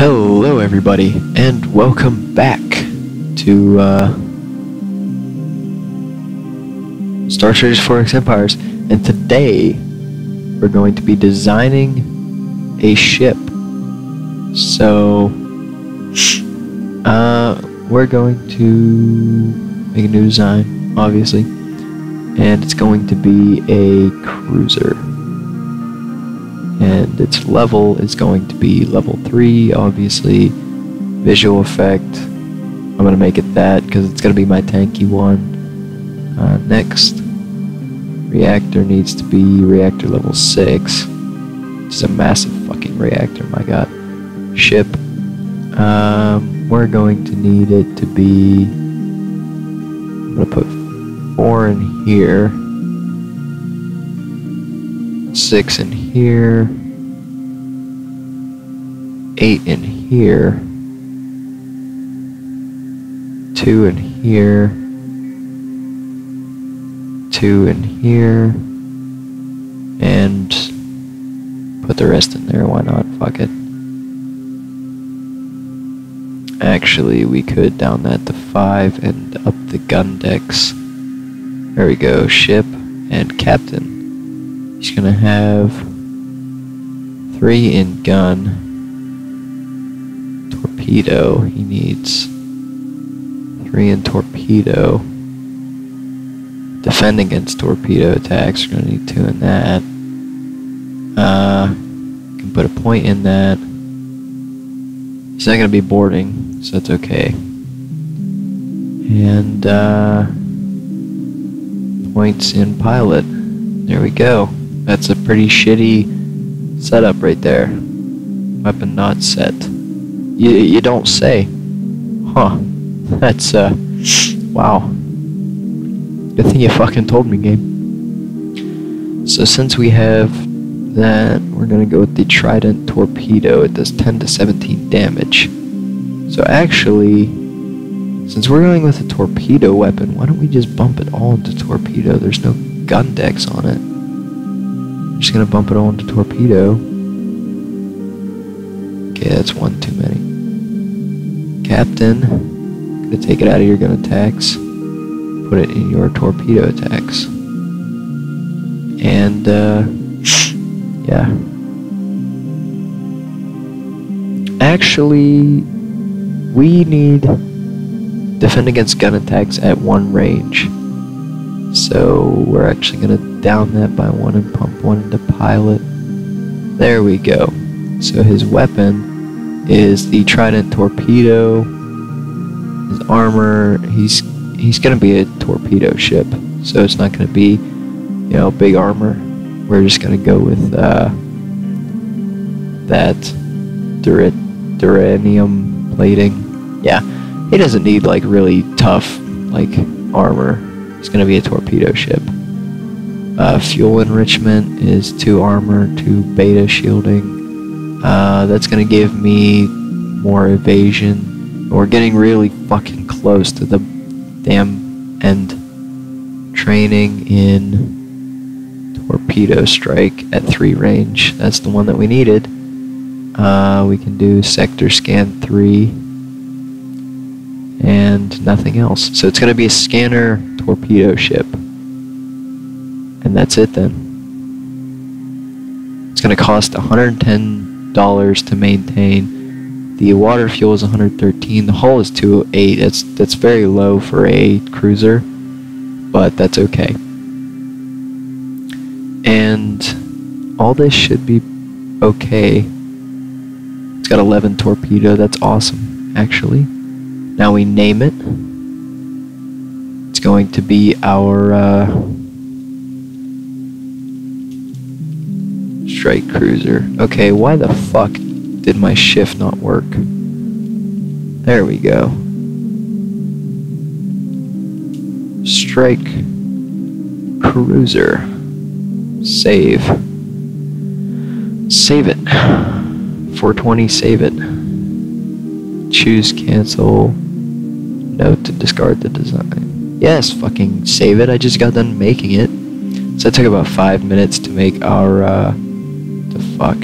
Hello, everybody, and welcome back to uh, Star Traders 4X Empires. And today, we're going to be designing a ship. So, uh, we're going to make a new design, obviously, and it's going to be a cruiser and its level is going to be level 3 obviously. Visual effect I'm gonna make it that because it's gonna be my tanky one. Uh, next reactor needs to be reactor level 6 it's a massive fucking reactor my god. Ship. Um, we're going to need it to be I'm gonna put 4 in here. Six in here, eight in here, two in here, two in here, and put the rest in there. Why not? Fuck it. Actually, we could down that to five and up the gun decks. There we go. Ship and captain. He's gonna have three in gun. Torpedo. He needs three in torpedo. Defend against torpedo attacks. We're gonna need two in that. Uh, can put a point in that. He's not gonna be boarding, so that's okay. And uh, points in pilot. There we go. That's a pretty shitty setup right there. Weapon not set. You, you don't say. Huh. That's, uh, wow. Good thing you fucking told me, game. So since we have that, we're gonna go with the Trident Torpedo. It does 10 to 17 damage. So actually, since we're going with a torpedo weapon, why don't we just bump it all into torpedo? There's no gun decks on it. I'm just gonna bump it all into torpedo. Okay, that's one too many. Captain, gonna take it out of your gun attacks, put it in your torpedo attacks. And, uh, yeah. Actually, we need defend against gun attacks at one range. So we're actually going to down that by one and pump one into pilot. There we go. So his weapon is the Trident torpedo. His armor, he's he's going to be a torpedo ship. So it's not going to be, you know, big armor. We're just going to go with uh, that durit duranium plating. Yeah, he doesn't need like really tough like armor. Going to be a torpedo ship. Uh, fuel enrichment is 2 armor, 2 beta shielding. Uh, that's going to give me more evasion. We're getting really fucking close to the damn end. Training in torpedo strike at 3 range. That's the one that we needed. Uh, we can do sector scan 3 and nothing else. So it's going to be a scanner torpedo ship. And that's it then. It's going to cost $110 to maintain. The water fuel is 113. The hull is 208. That's that's very low for a cruiser, but that's okay. And all this should be okay. It's got 11 torpedo. That's awesome, actually. Now we name it. It's going to be our uh, strike cruiser. Okay, why the fuck did my shift not work? There we go. Strike cruiser. Save. Save it. 420, save it. Choose cancel. Note to discard the design. Yes, fucking save it. I just got done making it. So it took about five minutes to make our, uh, fuck?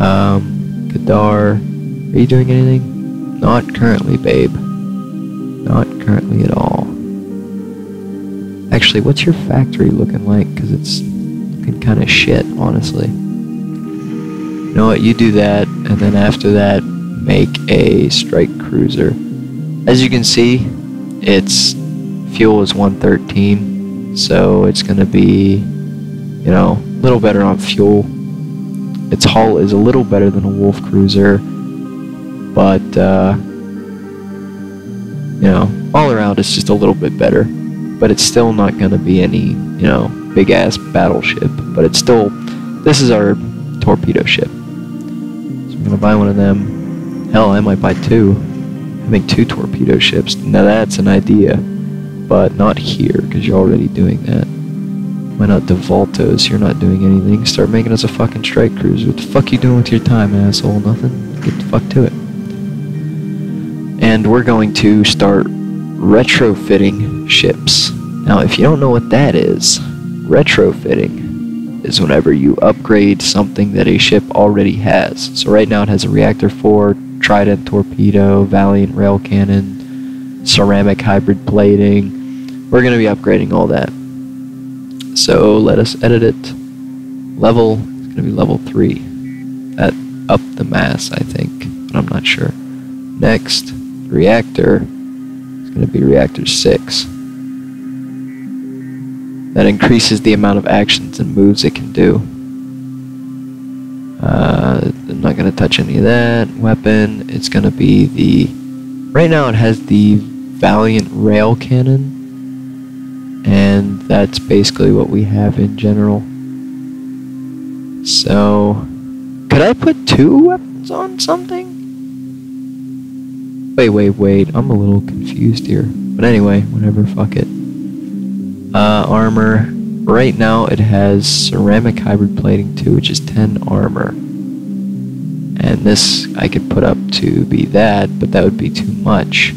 Um, Kadar, Are you doing anything? Not currently, babe. Not currently at all. Actually, what's your factory looking like? Because it's looking kind of shit, honestly. You know what? You do that, and then after that, make a strike cruiser. As you can see, its fuel is 113, so it's going to be, you know, a little better on fuel. Its hull is a little better than a Wolf cruiser, but, uh, you know, all around it's just a little bit better. But it's still not going to be any, you know, big ass battleship. But it's still, this is our torpedo ship. So I'm going to buy one of them. Hell, I might buy two. Having two torpedo ships. Now that's an idea. But not here, because you're already doing that. Why not DeValtos? You're not doing anything. Start making us a fucking strike cruiser. What the fuck you doing with your time, asshole? Nothing? Get the fuck to it. And we're going to start retrofitting ships. Now, if you don't know what that is, retrofitting is whenever you upgrade something that a ship already has. So right now it has a reactor 4, Trident torpedo, Valiant rail cannon, ceramic hybrid plating. We're going to be upgrading all that. So let us edit it. Level is going to be level 3. That up the mass, I think, but I'm not sure. Next, reactor is going to be reactor 6. That increases the amount of actions and moves it can do. Uh, I'm not going to touch any of that. Weapon, it's going to be the... Right now it has the Valiant Rail Cannon. That's basically what we have in general. So... Could I put two weapons on something? Wait, wait, wait. I'm a little confused here. But anyway, whatever, fuck it. Uh, armor. Right now it has ceramic hybrid plating 2, which is 10 armor. And this I could put up to be that, but that would be too much.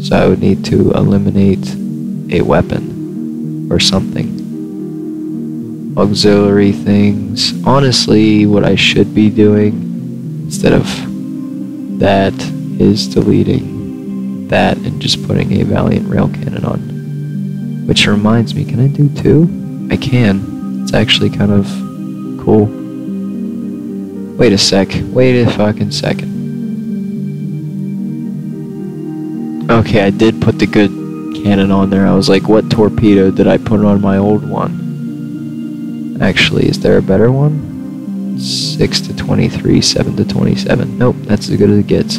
So I would need to eliminate a weapon or something. Auxiliary things. Honestly, what I should be doing instead of that is deleting that and just putting a Valiant rail cannon on. Which reminds me, can I do two? I can. It's actually kind of cool. Wait a sec. Wait a fucking second. Okay, I did put the good cannon on there. I was like, what torpedo did I put on my old one? Actually, is there a better one? 6 to 23, 7 to 27. Nope, that's as good as it gets.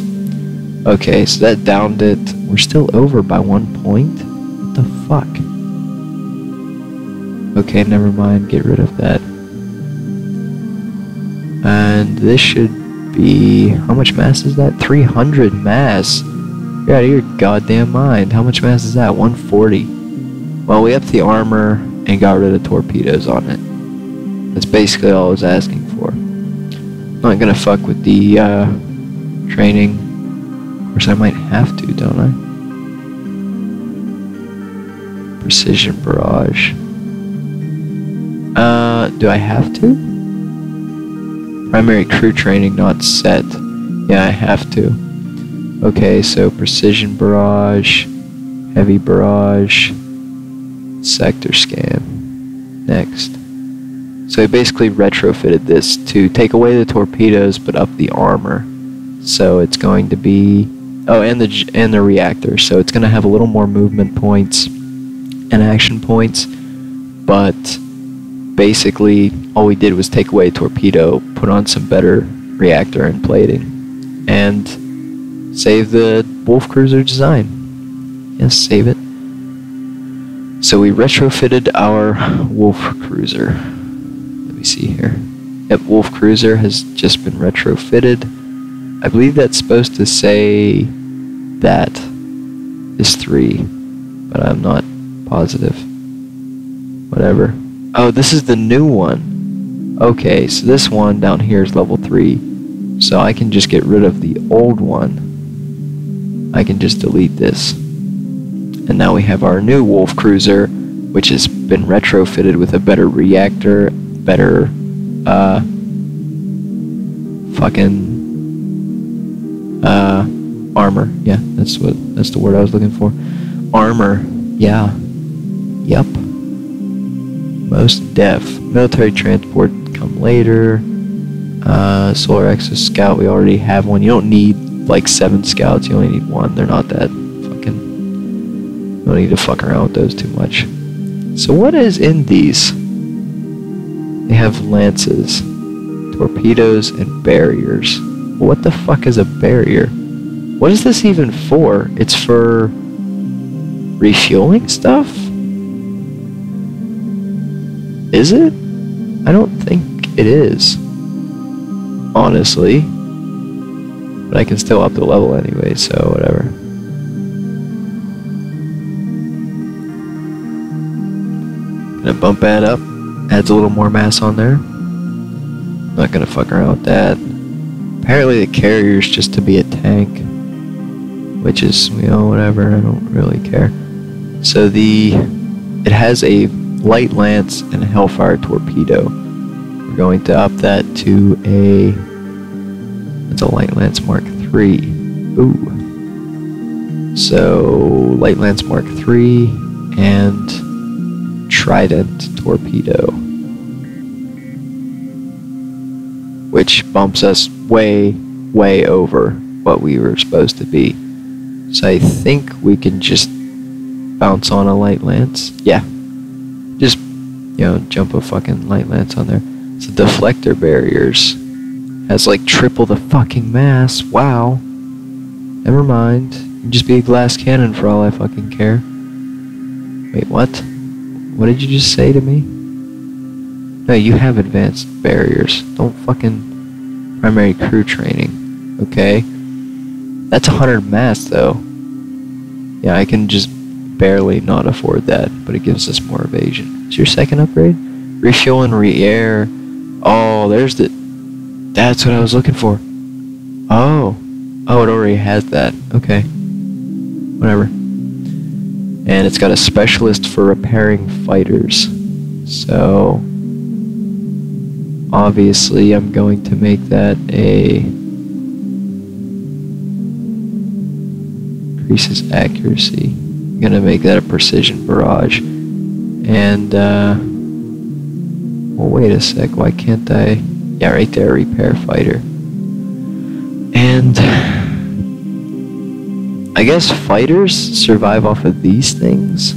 Okay, so that downed it. We're still over by one point? What the fuck? Okay, never mind. Get rid of that. And this should be... How much mass is that? 300 mass! You're out of your goddamn mind. How much mass is that? 140. Well, we upped the armor and got rid of torpedoes on it. That's basically all I was asking for. I'm Not gonna fuck with the uh, training. Of course, I might have to, don't I? Precision barrage. Uh, do I have to? Primary crew training not set. Yeah, I have to. Okay, so precision barrage, heavy barrage, sector scan. Next. So I basically retrofitted this to take away the torpedoes but up the armor. So it's going to be oh and the and the reactor. So it's going to have a little more movement points and action points, but basically all we did was take away torpedo, put on some better reactor and plating, and save the Wolf Cruiser design. Yes, save it. So we retrofitted our Wolf Cruiser. Let me see here. Yep, Wolf Cruiser has just been retrofitted. I believe that's supposed to say that is 3, but I'm not positive. Whatever. Oh, this is the new one. Okay, so this one down here is level 3. So I can just get rid of the old one. I can just delete this. And now we have our new Wolf Cruiser, which has been retrofitted with a better reactor, better, uh, fucking Uh, armor. Yeah, that's what that's the word I was looking for. Armor. Yeah. Yep. Most def. Military transport come later. Uh, Solar Axis Scout. We already have one. You don't need like seven scouts. You only need one. They're not that fucking. You don't need to fuck around with those too much. So what is in these? They have lances, torpedoes, and barriers. What the fuck is a barrier? What is this even for? It's for refueling stuff? Is it? I don't think it is. Honestly. But I can still up the level anyway, so whatever. Gonna bump that up. Adds a little more mass on there. Not gonna fuck around with that. Apparently the carrier's just to be a tank. Which is, you know, whatever, I don't really care. So the it has a light lance and a hellfire torpedo. We're going to up that to a it's a light lance mark 3. Ooh. So light lance mark 3 and Trident torpedo. Which bumps us way, way over what we were supposed to be. So I think we can just bounce on a light lance. Yeah. Just, you know, jump a fucking light lance on there. So deflector barriers has like triple the fucking mass. Wow. Never mind. You just be a glass cannon for all I fucking care. Wait, what? What did you just say to me? No, you have advanced barriers. Don't fucking primary crew training. Okay? That's a 100 mass, though. Yeah, I can just barely not afford that, but it gives us more evasion. Is your second upgrade? Refuel and re-air. Oh, there's the... That's what I was looking for. Oh. Oh, it already has that. Okay. Whatever and it's got a specialist for repairing fighters. So obviously I'm going to make that a increases accuracy. I'm gonna make that a precision barrage. And uh well wait a sec, why can't I yeah right there repair fighter. And I guess fighters survive off of these things,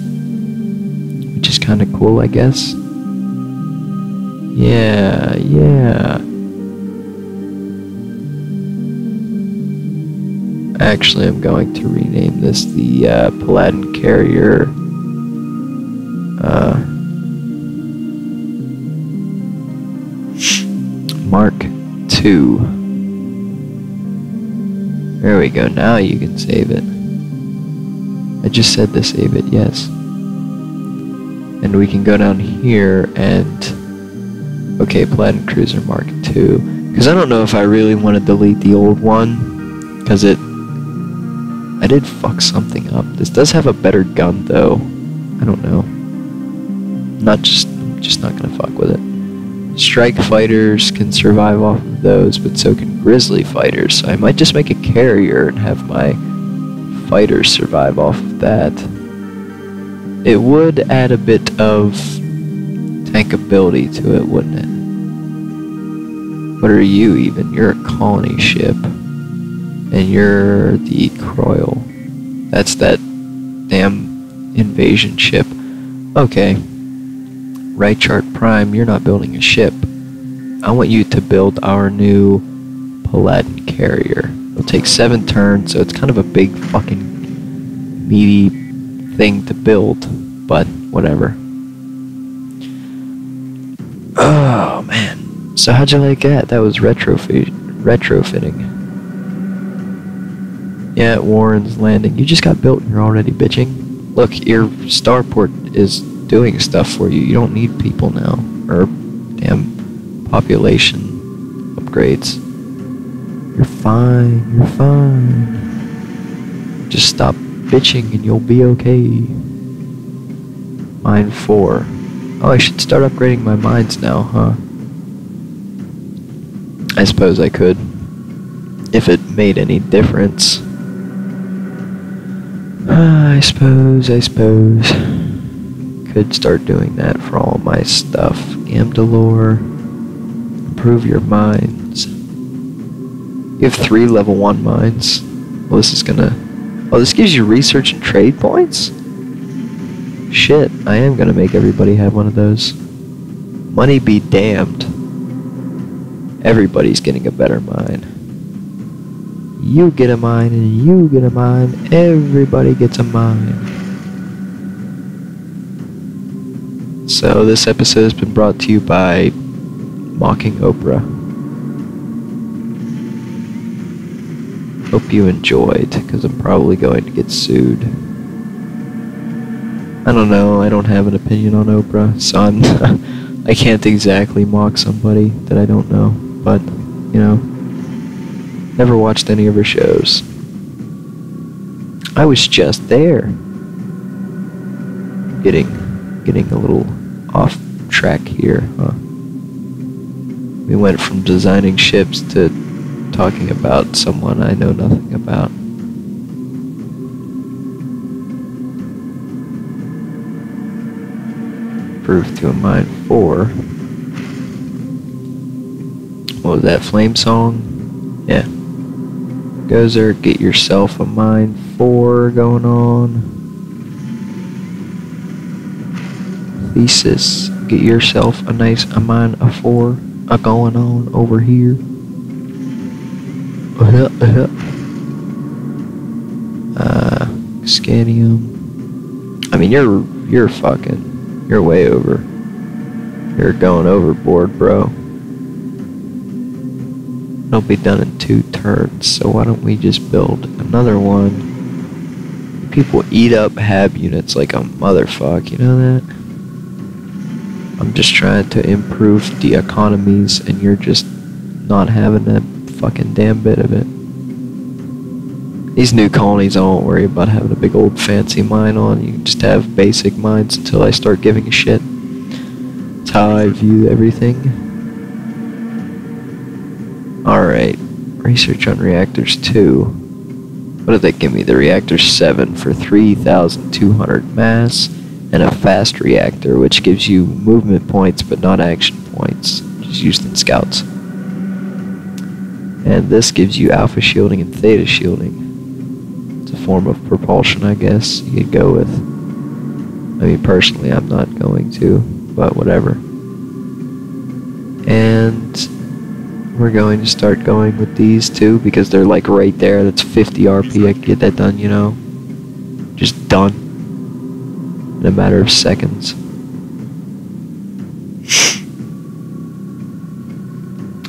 which is kind of cool, I guess. Yeah, yeah. Actually, I'm going to rename this the uh, Paladin Carrier. Uh, Mark II. There we go, now you can save it. I just said to save it, yes. And we can go down here and... Okay, Platinum Cruiser Mark II. Because I don't know if I really want to delete the old one. Because it... I did fuck something up. This does have a better gun, though. I don't know. Not just... I'm just not gonna fuck with it. Strike fighters can survive off of those, but so can grizzly fighters. So I might just make a carrier and have my fighters survive off of that. It would add a bit of tankability to it, wouldn't it? What are you even? You're a colony ship. And you're the Croyle. That's that damn invasion ship. Okay, Right chart prime, you're not building a ship. I want you to build our new Paladin carrier. It'll take seven turns, so it's kind of a big fucking meaty thing to build, but whatever. Oh man. So how'd you like that? That was retrofit retrofitting. Yeah, Warren's landing. You just got built and you're already bitching. Look, your starport is doing stuff for you. You don't need people now. Or damn population upgrades. You're fine, you're fine. Just stop bitching and you'll be okay. Mine 4. Oh, I should start upgrading my mines now, huh? I suppose I could. if it made any difference. Uh, I suppose, I suppose. Could start doing that for all my stuff. Amdalor. Improve your mines. You have three level one mines. Well, this is gonna. Oh, this gives you research and trade points? Shit, I am gonna make everybody have one of those. Money be damned. Everybody's getting a better mine. You get a mine and you get a mine. Everybody gets a mine. So this episode has been brought to you by Mocking Oprah. Hope you enjoyed, because I'm probably going to get sued. I don't know, I don't have an opinion on Oprah, so I'm I can't exactly mock somebody that I don't know, but, you know, never watched any of her shows. I was just there. Getting, getting a little off track here, huh? We went from designing ships to talking about someone I know nothing about. Proof to a mine four. What was that, Flame Song? Yeah. Gozer, get yourself a mine four going on. Thesis, get yourself a nice a mine a four a going on over here. Uh, uh, uh, Scannium. I mean, you're you're fucking, you're way over. You're going overboard, bro. It'll be done in two turns, so why don't we just build another one? People eat up hab units like a motherfucker, you know that? I'm just trying to improve the economies, and you're just not having a fucking damn bit of it. These new colonies, I won't worry about having a big old fancy mine on. You just have basic mines until I start giving a shit. That's how I view everything. Alright, research on reactors 2. What did they give me? The reactor 7 for 3,200 mass, and a fast reactor, which gives you movement points but not action points, which is used in scouts. And this gives you alpha shielding and theta shielding. It's a form of propulsion, I guess you could go with. I mean, personally, I'm not going to, but whatever. And we're going to start going with these two because they're like right there. That's 50 RP. I can get that done, you know. Just done. In a matter of seconds.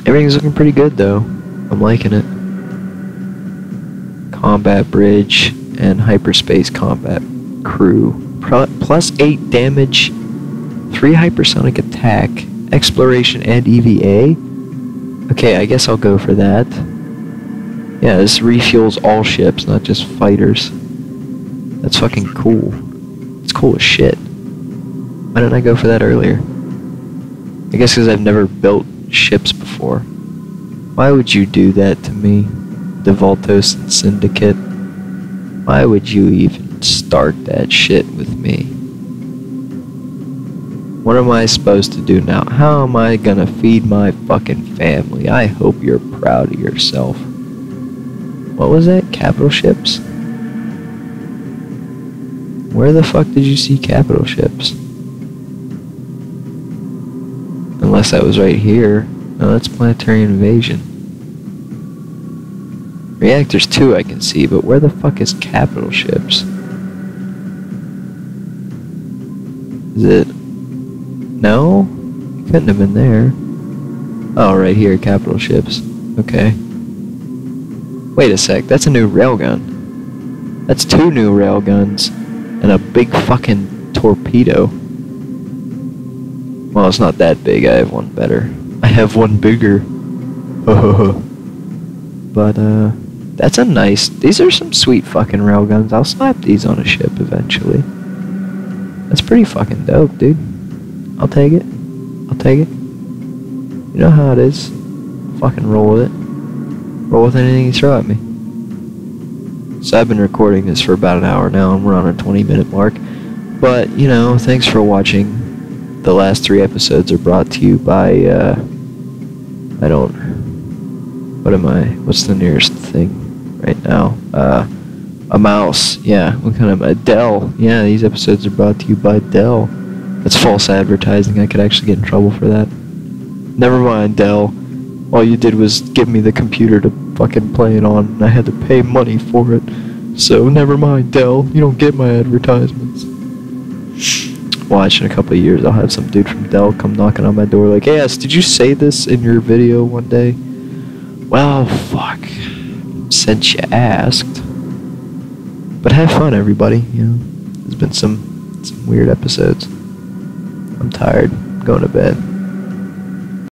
Everything's looking pretty good though. I'm liking it. Combat bridge and hyperspace combat crew. Plus 8 damage, 3 hypersonic attack, exploration and EVA. Okay, I guess I'll go for that. Yeah, this refuels all ships, not just fighters. That's fucking cool. It's cool as shit. Why didn't I go for that earlier? I guess because I've never built ships before. Why would you do that to me, Devoltos and Syndicate? Why would you even start that shit with me? What am I supposed to do now? How am I gonna feed my fucking family? I hope you're proud of yourself. What was that? Capital ships? Where the fuck did you see capital ships? Unless that was right here. No, that's planetary invasion. Reactors 2 I can see, but where the fuck is capital ships? Is it no? Couldn't have been there. Oh, right here, capital ships. Okay. Wait a sec, that's a new railgun. That's two new railguns and a big fucking torpedo. Well, it's not that big, I have one better. I have one bigger. but, uh, that's a nice... These are some sweet fucking railguns. I'll slap these on a ship eventually. That's pretty fucking dope, dude. I'll take it. I'll take it. You know how it is. Fucking roll with it. roll with anything you throw at me. So I've been recording this for about an hour now, and we're on a 20 minute mark. But, you know, thanks for watching. The last three episodes are brought to you by, uh, I don't, what am I, what's the nearest thing right now? Uh, a mouse, yeah, what kind of, a Dell. Yeah, these episodes are brought to you by Dell. That's false advertising, I could actually get in trouble for that. Never mind, Dell. All you did was give me the computer to fucking play it on, and I had to pay money for it. So never mind, Dell. You don't get my advertisements. Watch in a couple of years, I'll have some dude from Dell come knocking on my door like, "Yes, did you say this in your video one day?" Well, fuck. Since you asked. But have fun, everybody. You know, there's been some some weird episodes. I'm tired. I'm going to bed.